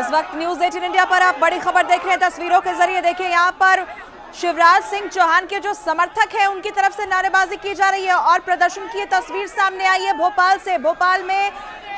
इस वक्त news eighteen India पर आप बड़ी खबर देख रहे हैं, तस्वीरों के ज़रिए। देखिए, यहाँ पर शिवराज सिंह चौहान के जो समर्थक हैं, उनकी तरफ़ से नारेबाजी की जा रही है और प्रदर्शन की तस्वीर सामने आई है भोपाल से। भोपाल में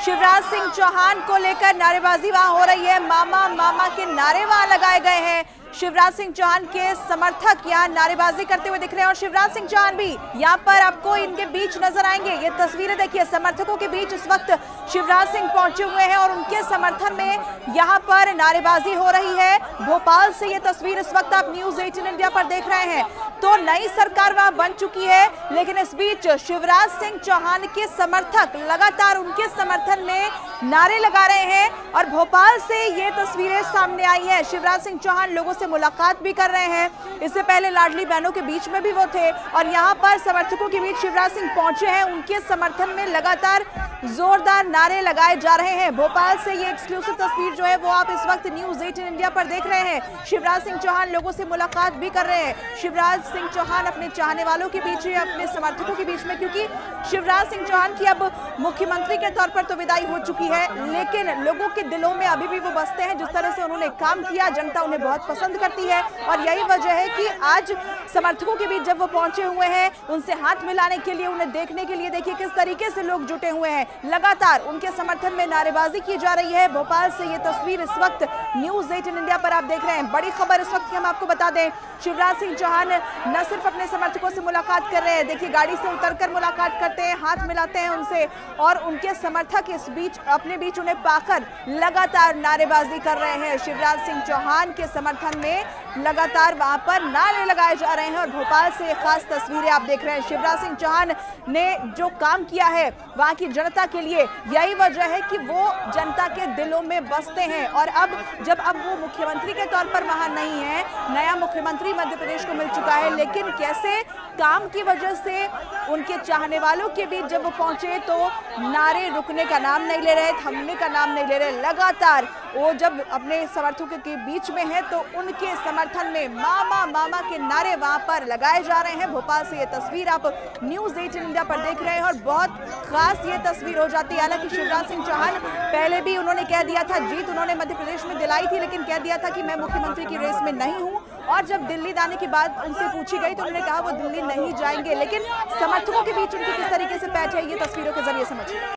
शिवराज सिंह चौहान को लेकर नारेबाजी वहाँ हो रही है। मामा मामा के नारे वहाँ लगाए गए हैं। शिवराज सिंह चौहान के समर्थक यहाँ नारेबाजी करते हुए दिख रहे हैं और शिवराज सिंह चौहान भी यहाँ पर आपको इनके बीच नज़र आएँगे। ये तस्वीरें देखिए, समर्थकों के बीच इस वक्त शिवराज सिंह पहुँचे हुए हैं और उनके समर्थन में यहाँ पर नारेबाजी हो रही है। भोपाल से ये तस्वीर इस वक्त आप न्यूज़ एटीन इंडिया पर देख रहे हैं। तो नई सरकार वहाँ बन चुकी है, लेकिन इस बीच शिवराज सिंह चौहान के समर्थक लगातार उनके समर्थन में नारे लगा रहे हैं। और भोपाल से ये तस्वीरें सामने आई हैं। शिवराज सिंह चौहान लोगों से मुलाकात भी कर रहे हैं। इससे पहले लाडली बहनों के बीच में भी वो थे और यहाँ पर समर्थकों के बीच शिवराज सिंह पहुँचे हैं। उनके समर्थन में लगातार जोरदार नारे लगाए जा रहे हैं। भोपाल से ये एक्सक्लूसिव तस्वीर जो है, वो आप इस वक्त न्यूज़ एटीन इंडिया पर देख रहे हैं। शिवराज सिंह चौहान लोगों से मुलाकात भी कर रहे हैं। शिवराज सिंह चौहान अपने चाहने वालों के बीच अपने समर्थकों के बीच में, क्योंकि शिवराज सिंह चौहान की अब मुख्यमंत्री के तौर पर तो विदाई हो चुकी है, लेकिन लोगों के दिलों में अभी भी वो बसते हैं, जिस तरह से उन्होंने काम किया, जनता उन्हें बहुत पसंद करती है। और यही वजह है कि आज समर्थकों के बीच जब वो पहुँचे हुए हैं, उनसे हाथ मिलाने के लिए, उन्हें देखने के लिए, देखिए किस तरीके से लोग जुटे हुए हैं। लगातार उनके समर्थन में नारेबाजी की जा रही है। भोपाल से ये तस्वीर इस वक्त न्यूज़ एटीन इंडिया पर आप देख रहे हैं। बड़ी खबर इस वक्त की हम आपको बता दें, शिवराज सिंह चौहान न सिर्फ़ अपने समर्थकों से मुलाकात कर रहे हैं, देखिए गाड़ी से उतरकर मुलाकात करते हैं, हाथ मिलाते हैं उनसे और उनके समर्थक इस बीच, अपने बीच उन्हें पाकर लगातार नारेबाजी कर रहे हैं। शिवराज सिंह चौहान के समर्थन में लगातार वहाँ पर नारे लगाए जा रहे हैं और भोपाल से खास तस्वीरें आप देख रहे हैं। शिवराज सिंह चौहान ने जो काम किया है, वहाँ की जनता के लिए यही वजह है कि वो जनता के दिलों में बसते हैं। और अब, जब अब वो मुख्यमंत्री के तौर पर वहाँ नहीं है, नया मुख्यमंत्री मध्य प्रदेश को मिल चुका है, लेकिन कैसे काम की वजह से उनके चाहने वालों के बीच जब वो पहुँचे तो नारे रुकने का नाम नहीं ले रहे, थमने का नाम नहीं ले रहे, लगातार वो जब अपने समर्थकों के बीच में है तो उनके समर्थन में मामा मामा के नारे वहाँ पर लगाए जा रहे हैं। भोपाल से ये तस्वीर आप न्यूज़ एटीन इंडिया पर देख रहे हैं और बहुत खास ये तस्वीर हो जाती है। हालाँकि शिवराज सिंह चौहान पहले भी उन्होंने कह दिया था, जीत उन्होंने मध्य प्रदेश में दिलाई थी, लेकिन कह दिया था कि मैं मुख्यमंत्री की रेस में नहीं हूँ। और जब दिल्ली जाने की बात उनसे पूछी गई तो उन्होंने कहा, वो दिल्ली नहीं जाएँगे। लेकिन समर्थकों के बीच उनकी किस तरीके से बैठे ये तस्वीरों के ज़रिए समझिए।